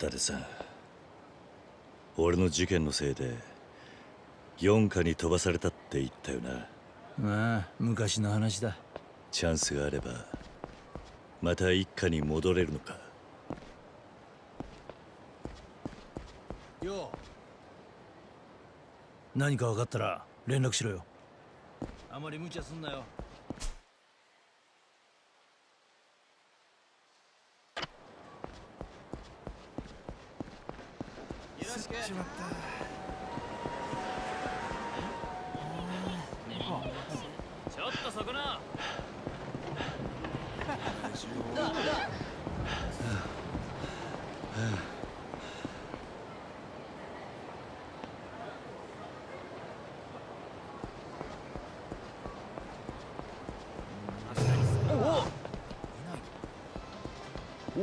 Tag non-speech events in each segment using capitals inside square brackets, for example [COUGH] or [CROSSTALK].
ったでさ俺の事件のせいで四課に飛ばされたって言ったよな。ああ昔の話だ。チャンスがあればまた一家に戻れるのか。よ何か分かったら連絡しろよ。あまり無茶すんなよしまったちょっとそこな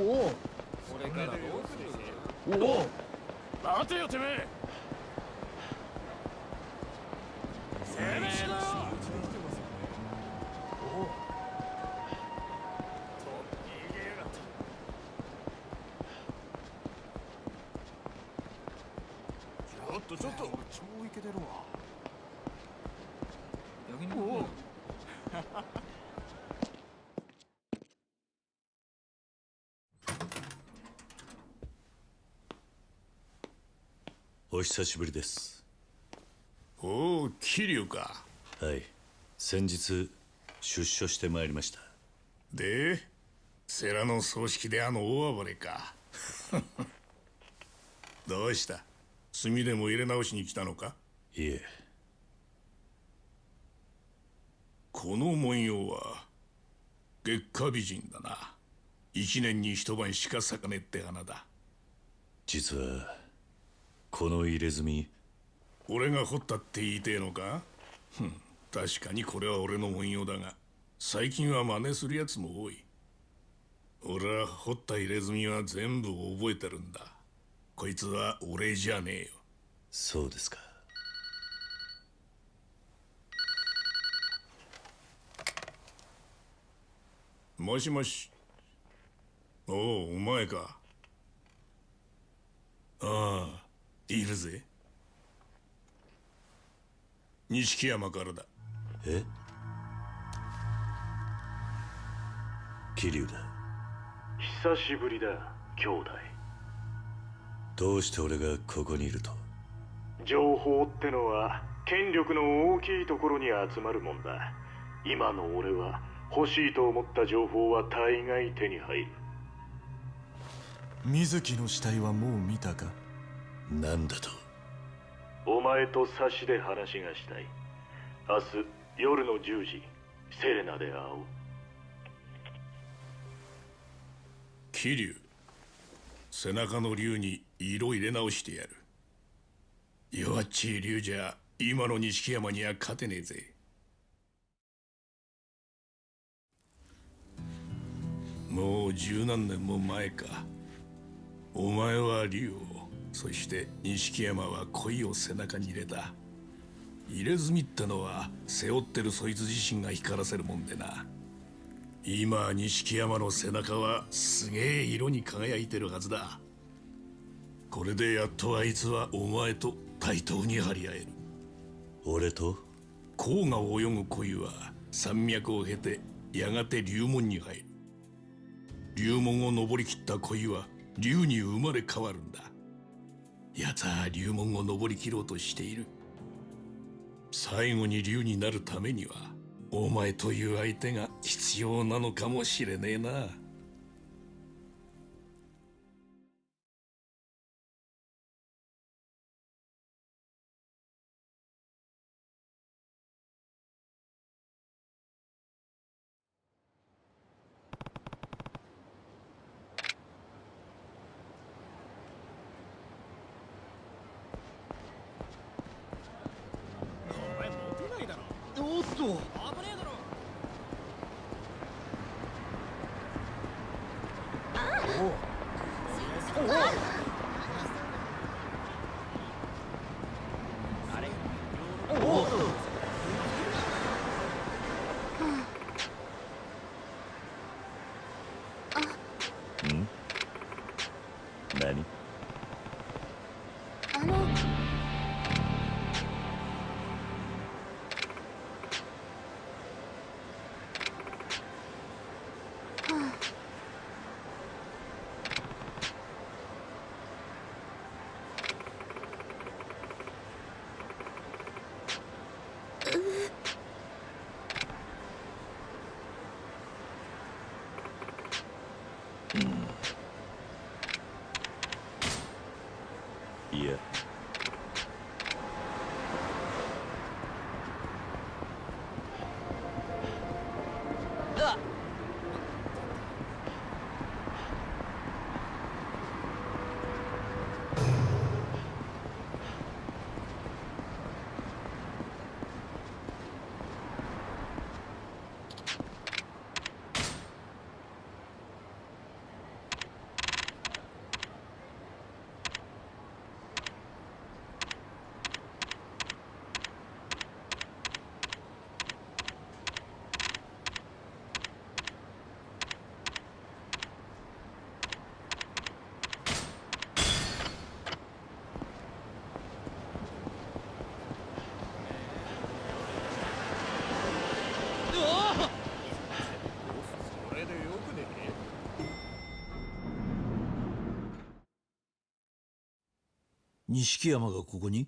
おおこれからどうする？おお。待てよてめえ。お久しぶりです。おお桐生か。はい。先日出所してまいりました。で世良の葬式であの大暴れか。[LAUGHS] どうした？炭でも入れ直しに来たのか？いえ。この文様は月下美人だな。一年に一晩しか咲かねって花だ。実はこの入れ墨。俺が掘ったって言いてえのか？確かにこれは俺の文様だが最近は真似するやつも多い。俺は掘った入れ墨は全部覚えてるんだ。こいつは俺じゃねえよ。そうですか。もしもし。おおお前か。ああいるぜ。錦山からだ。え？桐生だ。久しぶりだ兄弟。どうして俺がここにいると？情報ってのは権力の大きいところに集まるもんだ。今の俺は欲しいと思った情報は大概手に入る。水木の死体はもう見たか？なんだと？お前と差しで話がしたい。明日夜の10時セレナで会おう。桐生背中の竜に色入れ直してやる。弱っちい竜じゃ今の錦山には勝てねえぜ。もう十何年も前か。お前は竜をそして錦山は恋を背中に入れた。入れ墨ってのは背負ってるそいつ自身が光らせるもんでな。今錦山の背中はすげえ色に輝いてるはずだ。これでやっとあいつはお前と対等に張り合える。俺と？黄河を泳ぐ恋は山脈を経てやがて龍門に入る。龍門を登りきった恋は龍に生まれ変わるんだ奴は竜門を登りきろうとしている。最後に竜になるためにはお前という相手が必要なのかもしれねえな。錦山がここに？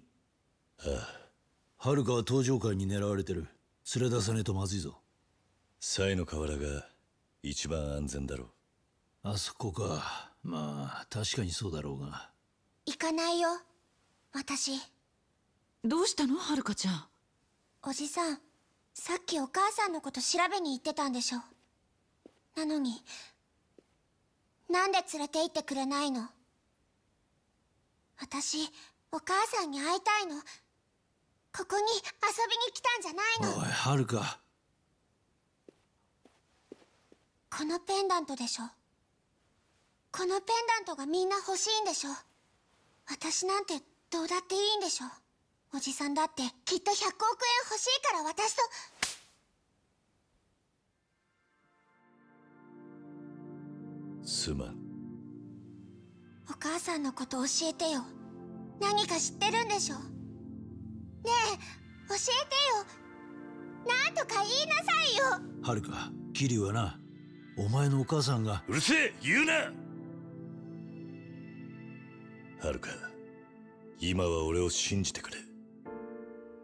ああ。遥は登場会に狙われてる。連れ出さねえとまずいぞ。鞘の河原が一番安全だろう。あそこか。まあ確かにそうだろうが。行かないよ。私。どうしたの？はるかちゃん。おじさんさっきお母さんのこと調べに行ってたんでしょ。なのになんで連れて行ってくれないの？私お母さんに会いたいの。ここに遊びに来たんじゃないの。おい遥か。このペンダントでしょ。このペンダントがみんな欲しいんでしょ。私なんてどうだっていいんでしょ。おじさんだってきっと100億円欲しいから私と。すまんお母さんのこと教えてよ。何か知ってるんでしょ？ねえ教えてよ。なんとか言いなさいよ。遥か桐生はなお前のお母さんがうるせえ言うな。はるか今は俺を信じてくれ。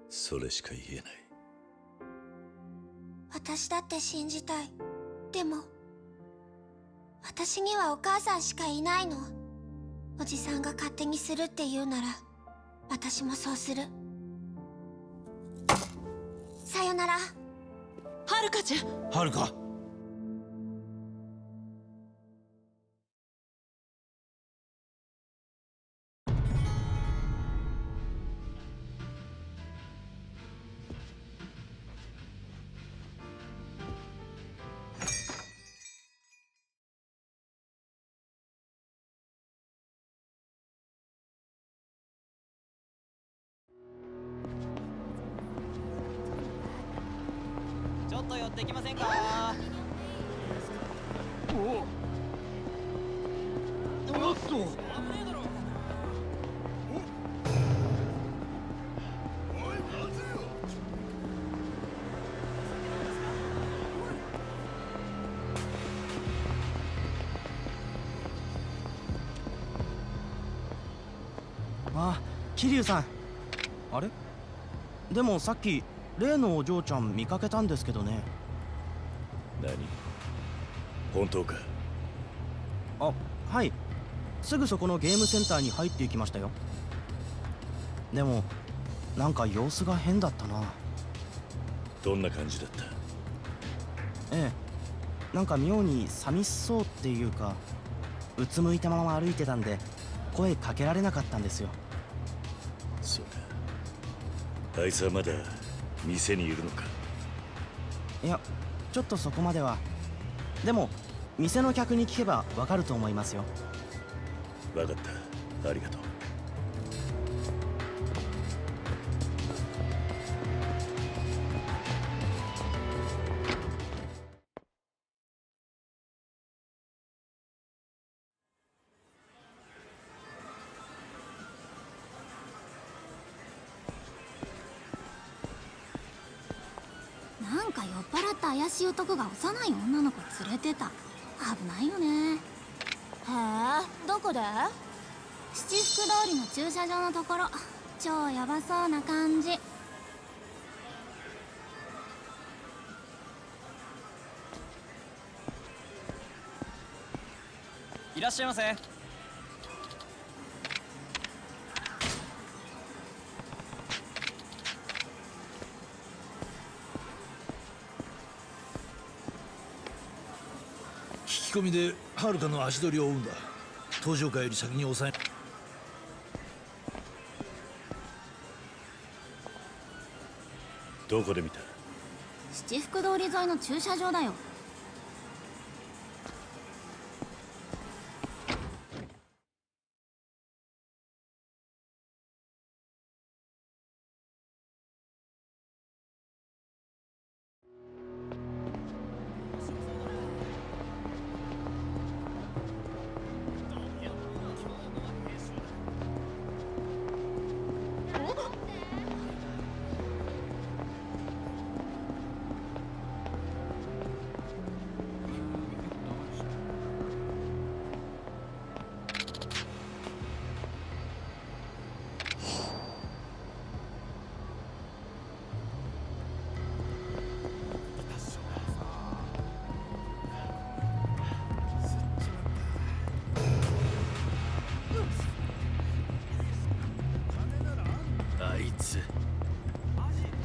それしか言えない。私だって信じたい。でも私にはお母さんしかいないのおじさんが勝手にするって言うなら私もそうする。さよなら。はるかちゃん。遥。か桐生さん。あれ？でもさっき例のお嬢ちゃん見かけたんですけどね。何？本当か？あはい。すぐそこのゲームセンターに入っていきましたよ。でもなんか様子が変だったな。どんな感じだった？ええ。なんか妙に寂しそうっていうかうつむいたまま歩いてたんで声かけられなかったんですよあいつはまだ店にいるのか？いやちょっとそこまでは。でも店の客に聞けばわかると思いますよ。分かった。ありがとうしい男が幼い女の子連れてた。危ないよね。へえどこで？七福通りの駐車場のところ。超ヤバそうな感じ。いらっしゃいませ。込みでの足取りを追うんだ。登場会より先に抑えどこで見た？七福通り沿いの駐車場だよ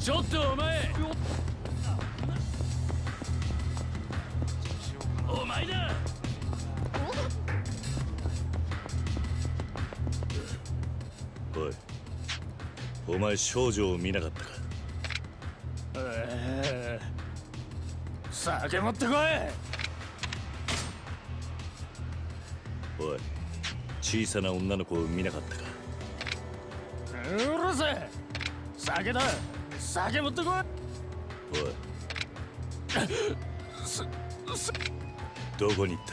ちょっとお前。お前だ。おい。お前少女を見なかったか？えー。酒持ってこおい。小さな女の子を見なかったか？いうるせえ。酒だ酒持ってこおい。いすすどこに行っ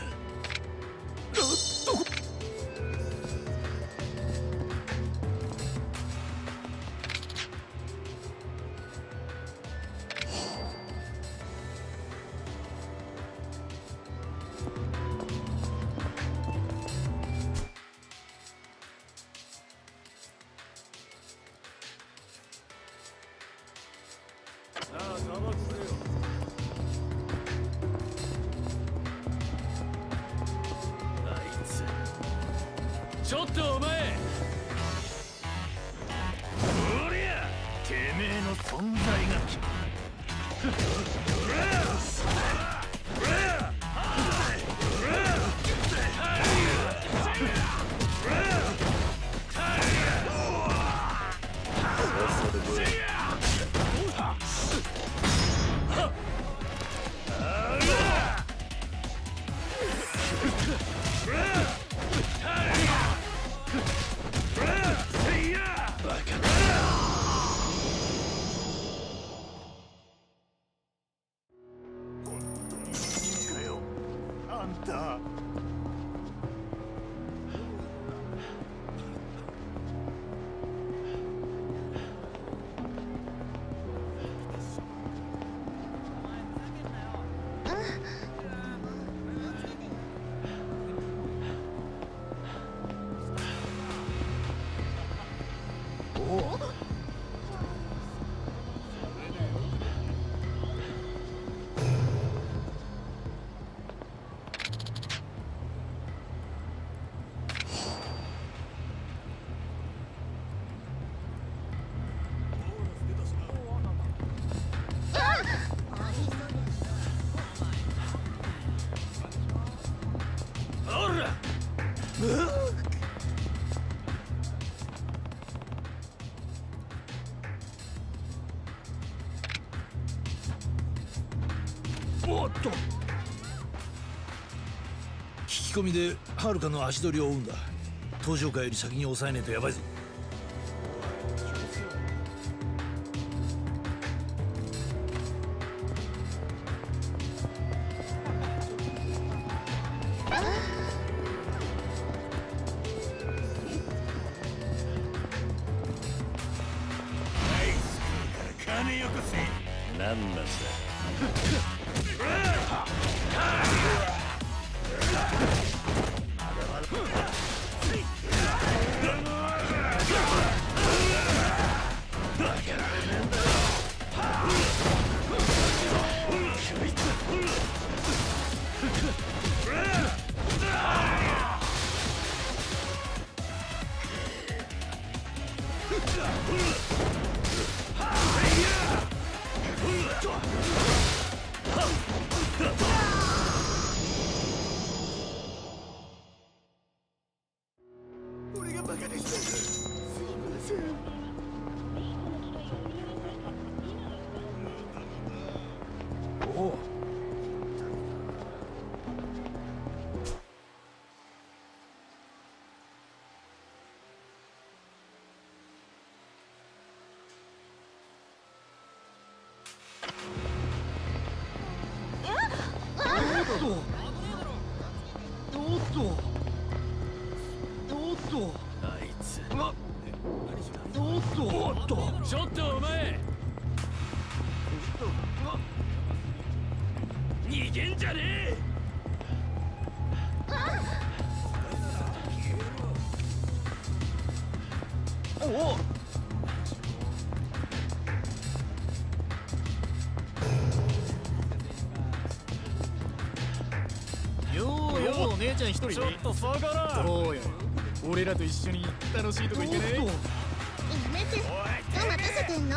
あおっと。聞き込みではるかの足取りを追うんだ。登場会より先に抑えねえとやばいぞ。おっとおっとあいつおっ。とおっとちょっとお前逃げんじゃねえおお姉ちゃん一人ちょっと下がらん。そうよ。俺らと一緒に楽しいとこ行けね。めて。ずっと待たせてんの？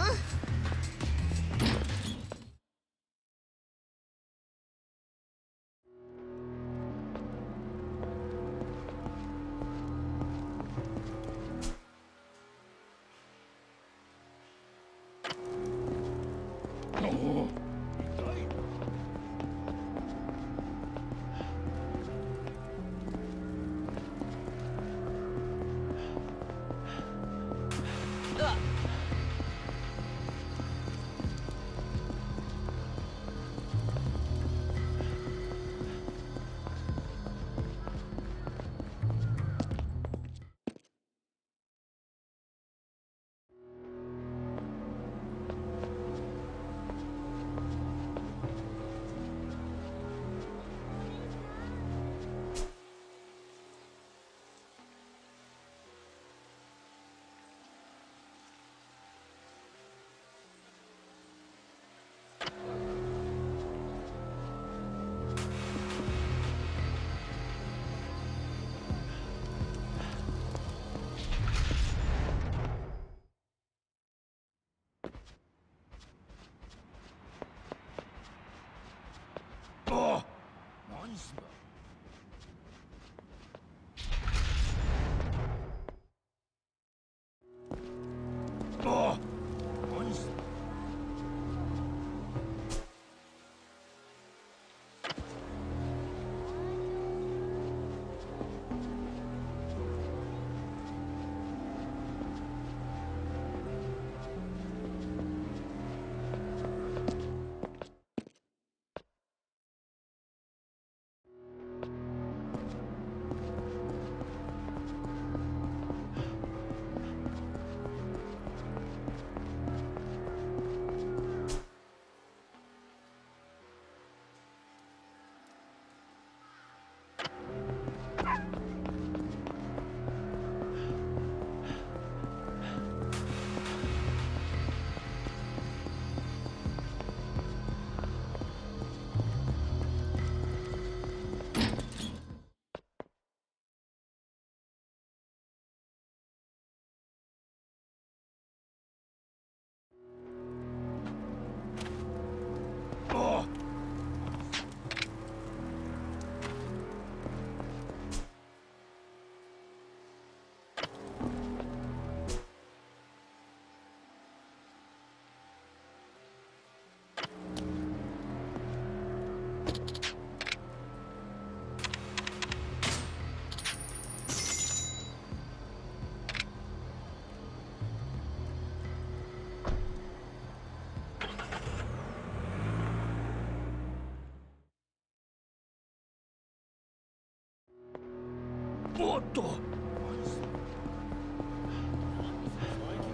おっと。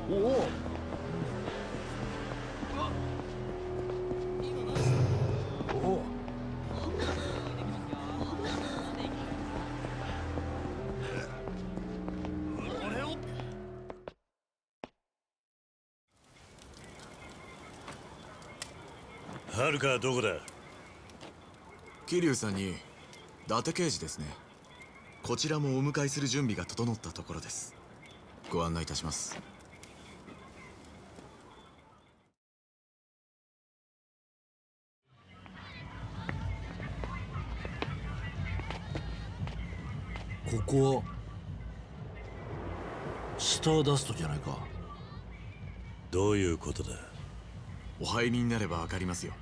おお。お。お俺をはるかはどこだ？桐生さんに伊達刑事ですねこちらもお迎えする準備が整ったところです。ご案内いたします。ここはスターダストじゃないか。どういうことだ？お入りになればわかりますよ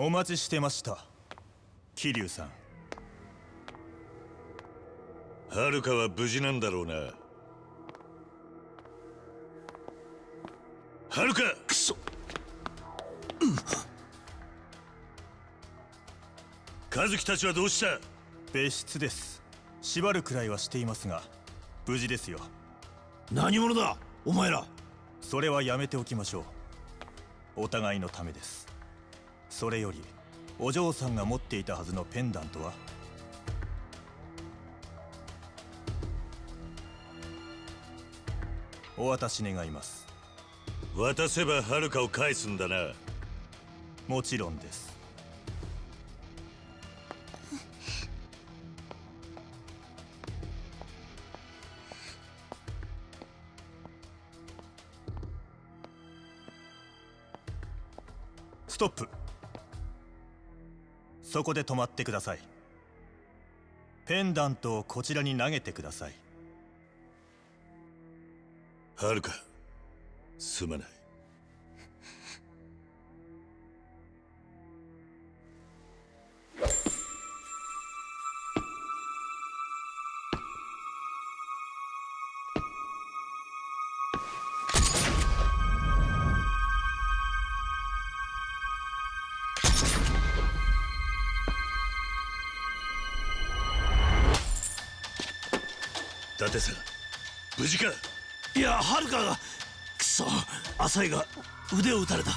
お待ちしてました。桐生さん。はるかは無事なんだろうな。はるか！くそ！和樹たちはどうした？別室です。縛るくらいはしていますが無事ですよ。何者だ？お前ら！それはやめておきましょう。お互いのためですそれよりお嬢さんが持っていたはずのペンダントは？お渡し願います。渡せばはるかを返すんだな。もちろんです。ストップ。そこで止まってください。ペンダントをこちらに投げてください。はるかすまない。伊達さ無事か。いやはるかがくそ浅井が腕を打たれた。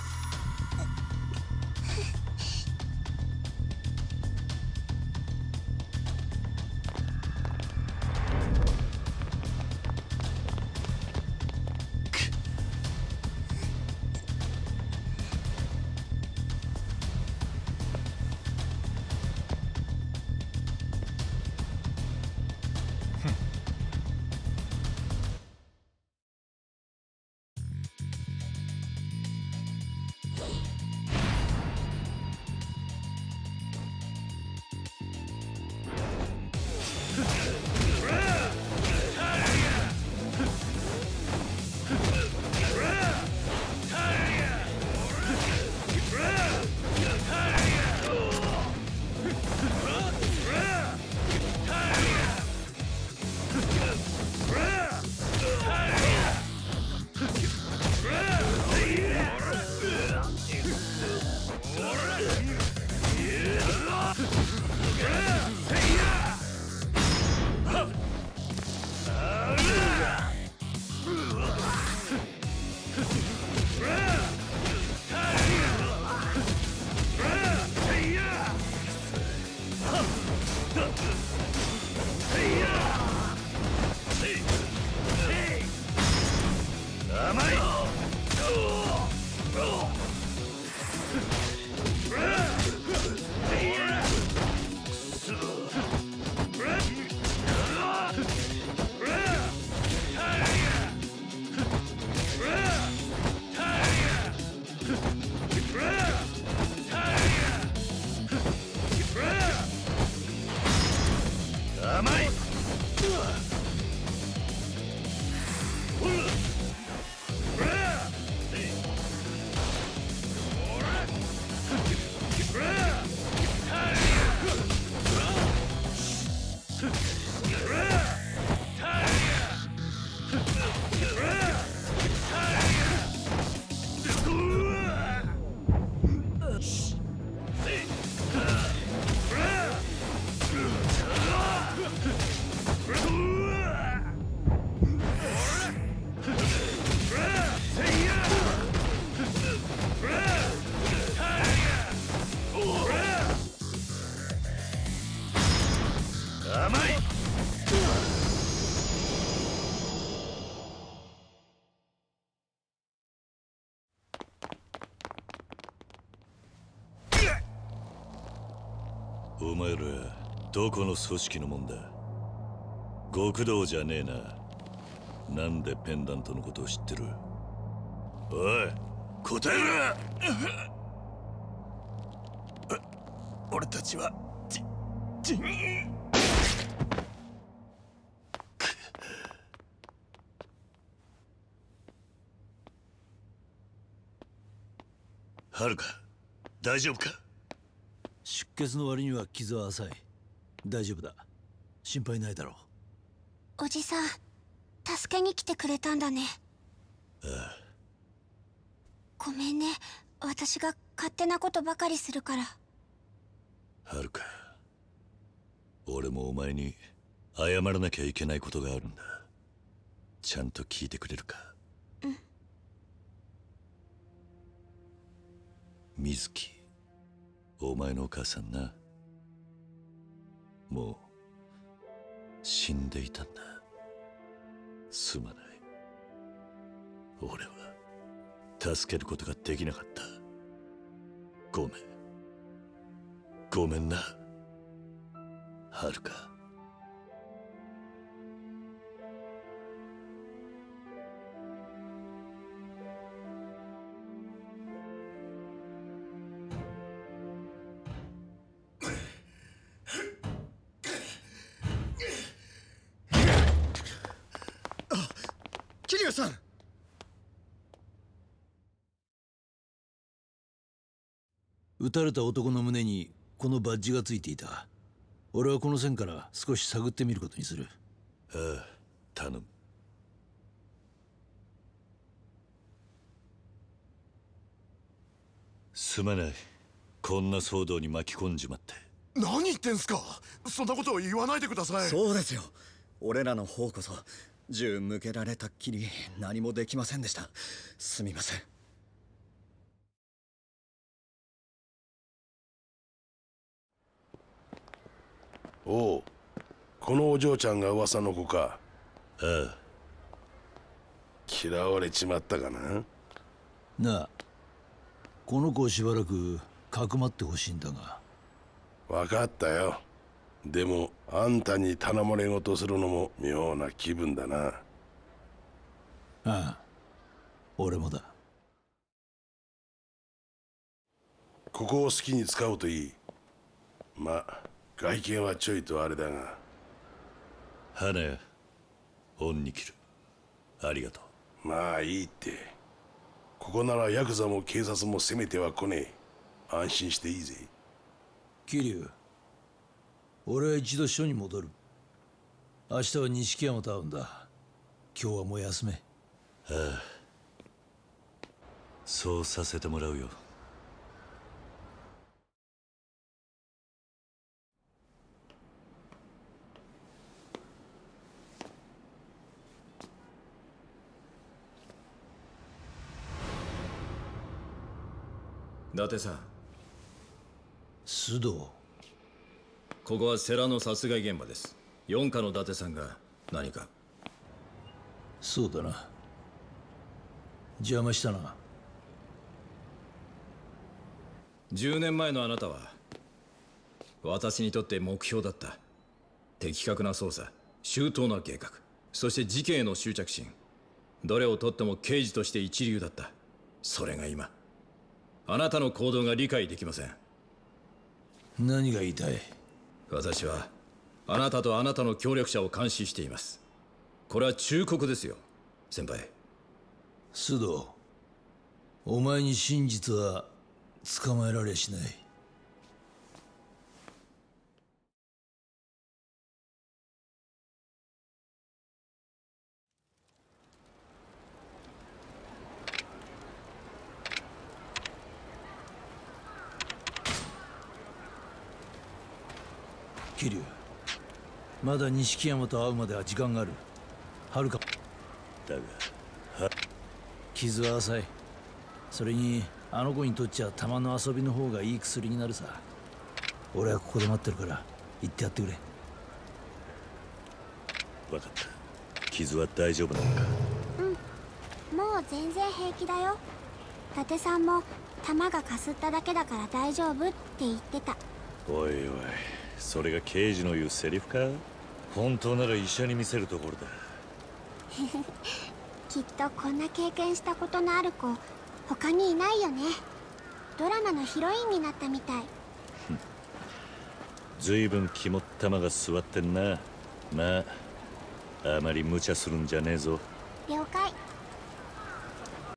どこの組織のもんだ。極道じゃねえな。なんでペンダントのことを知ってる？おい答えろ! [COUGHS] 俺たちはじじ [COUGHS] はるか大丈夫か？出血の割には傷は浅い。大丈夫だ。心配ないだろおじさん助けに来てくれたんだね。うあごめんね。私が勝手なことばかりするから。あはるか。俺もお前に謝らなきゃいけないことがあるんだ。ちゃんと聞いてくれるか。うん。水木。お前のお母さんなもう死んでいたんだ。すまない。俺は助けることができなかった。ごめん。ごめんな。はるか。桐生さん。撃たれた男の胸にこのバッジがついていた。俺はこの線から少し探ってみることにする。ああ頼む。すまない。こんな騒動に巻き込んじまって。何言ってんすか。そんなことを言わないでください。そうですよ。俺らの方こそ銃向けられたっきり何もできませんでした。すみません。おうこのお嬢ちゃんが噂の子か。ああ嫌われちまったかな？なあこの子をしばらくかくまってほしいんだが。分かったよでもあんたに頼まれ事するのも妙な気分だな。ああ俺もだ。ここを好きに使うといい。まあ外見はちょいとあれだが。花屋恩に切る。ありがとう。まあいいって。ここならヤクザも警察も攻めては来ねえ。安心していいぜ。桐生俺は一度署に戻る。明日は錦山と会うんだ。今日はもう休め。ああ。そうさせてもらうよ。伊達さん。須藤ここは世良の殺害現場です。四課の伊達さんが何か。そうだな。邪魔したな。10年前のあなたは私にとって目標だった。的確な捜査。周到な計画。そして事件への執着心。どれをとっても刑事として一流だった。それが今。あなたの行動が理解できません。何が言いたい？私はあなたとあなたの協力者を監視しています。これは忠告ですよ先輩。須藤お前に真実は捕まえられしない。桐生まだ錦山と会うまでは時間がある。はるか。だがは傷は浅い。それにあの子にとっちゃ玉の遊びの方がいい薬になるさ。俺はここで待ってるから行ってやってくれ。分かった。傷は大丈夫なのか？うん。もう全然平気だよ。伊達さんも弾がかすっただけだから大丈夫って言ってた。おいおいそれが刑事の言うセリフか？本当なら医者に見せるところだ。[LAUGHS] きっとこんな経験したことのある子他にいないよね。ドラマのヒロインになったみたい。ずいぶん肝っ玉が座ってんな。まああまり無茶するんじゃねえぞ。了解